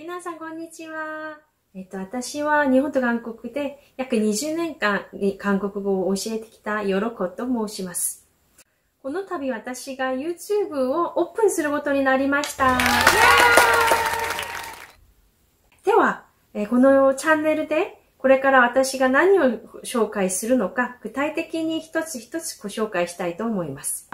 皆さん、こんにちは。えっと、私は日本と韓国で約20年間韓国語を教えてきたヨロコと申します。この度私が YouTube をオープンすることになりました。では、このチャンネルでこれから私が何を紹介するのか具体的に一つ一つご紹介したいと思います。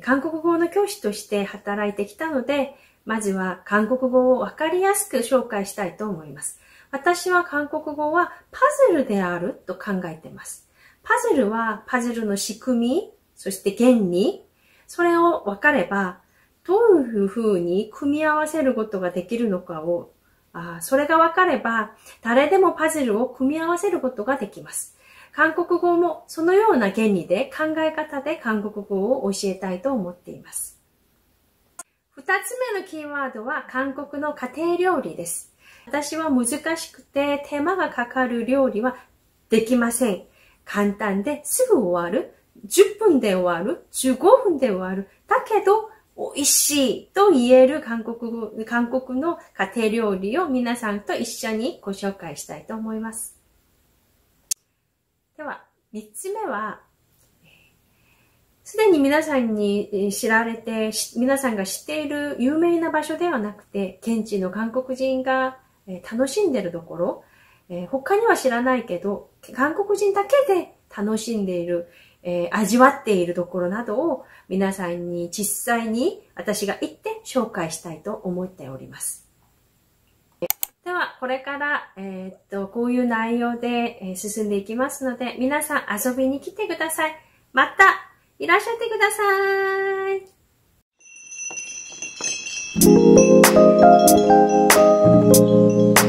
韓国語の教師として働いてきたので、まずは韓国語をわかりやすく紹介したいと思います。私は韓国語はパズルであると考えています。パズルはパズルの仕組み、そして原理、それを分かれば、どういうふうに組み合わせることができるのかを、あそれが分かれば、誰でもパズルを組み合わせることができます。韓国語もそのような原理で考え方で韓国語を教えたいと思っています。二つ目のキーワードは韓国の家庭料理です。私は難しくて手間がかかる料理はできません。簡単ですぐ終わる。10分で終わる。15分で終わる。だけど、美味しいと言える韓国語、韓国の家庭料理を皆さんと一緒にご紹介したいと思います。では、三つ目は、すでに皆さんに知られて、皆さんが知っている有名な場所ではなくて、現地の韓国人が楽しんでるところ、他には知らないけど、韓国人だけで楽しんでいる、味わっているところなどを皆さんに実際に私が行って紹介したいと思っております。では、これから、えー、っと、こういう内容で、えー、進んでいきますので、皆さん遊びに来てください。また、いらっしゃってください。